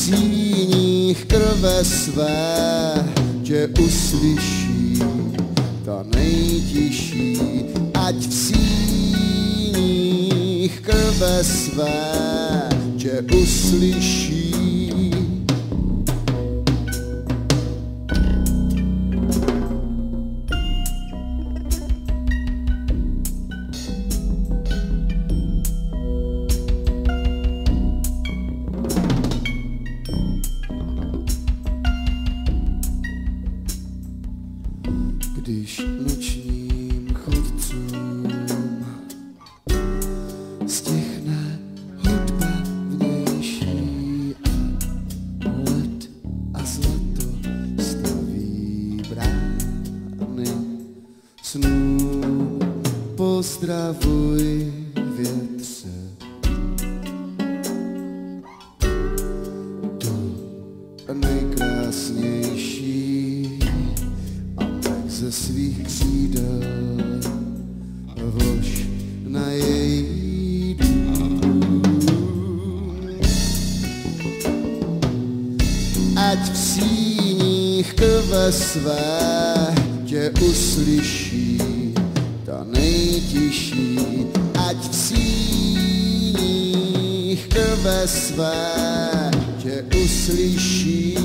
síních krve své tě uslyší ta nejtiší, ať v síních krve své tě uslyší. Pozdravuj větře, tu nejkrásnější ze svých křídel vlož na její. Ať v síních krve své tě uslyší nejtiší, ať v síních krve své tě uslyší